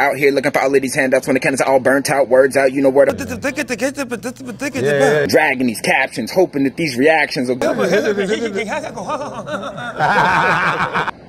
Out here looking for all of these handouts when the cannons are all burnt out, words out, you know where to. Yeah. Dragging these captions, hoping that these reactions will go.